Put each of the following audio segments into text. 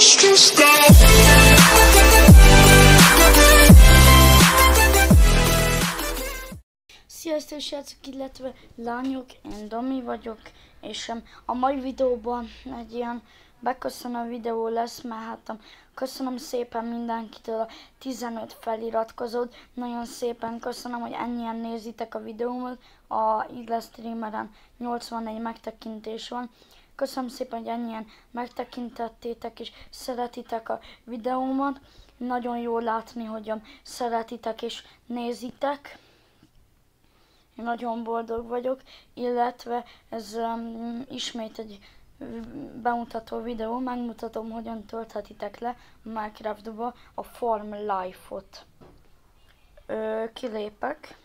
stressed out. Sziasztok srácok, illetve lányok, én Domi vagyok, és a mai videóban egy ilyen beköszönő videó lesz, mert hát köszönöm szépen mindenkitől a 15 feliratkozót, nagyon szépen köszönöm, hogy ennyien nézitek a videómat, a Igles Streameren 81 megtekintés van, köszönöm szépen, hogy ennyien megtekintettétek és szeretitek a videómat, nagyon jó látni, hogy szeretitek és nézitek. Én nagyon boldog vagyok, illetve ez um, ismét egy bemutató videó, megmutatom, hogyan tölthetitek le Minecraftba a Farm Life-ot. Kilépek.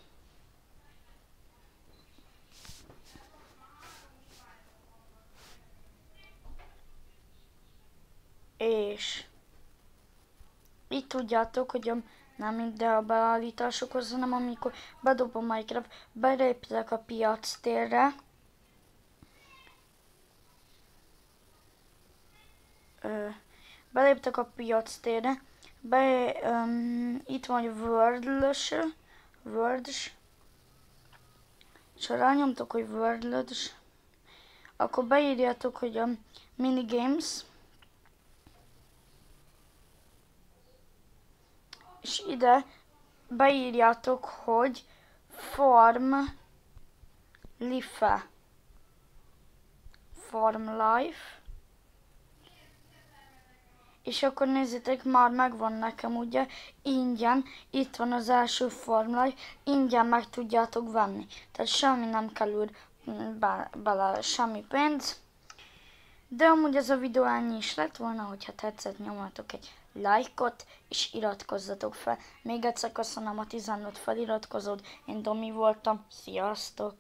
És így tudjátok, hogy a nem ide a beállításokhoz, hanem amikor bedobom Minecraft, beléptek a piac térre, ö, beléptek a piac térre, be, um, itt van egy world world és ha rányomtok, hogy world akkor beírjátok, hogy a minigames, és ide beírjátok, hogy farm life farm life és akkor nézzétek, már megvan nekem ugye, ingyen, itt van az első farm life, ingyen meg tudjátok venni. Tehát semmi nem úr be, bele, semmi pénz. De amúgy ez a videó ennyi is lett volna, hogyha tetszett, nyomjatok egy lájkot, és iratkozzatok fel. Még egyszer köszönöm a 15 feliratkozót, én Domi voltam, sziasztok!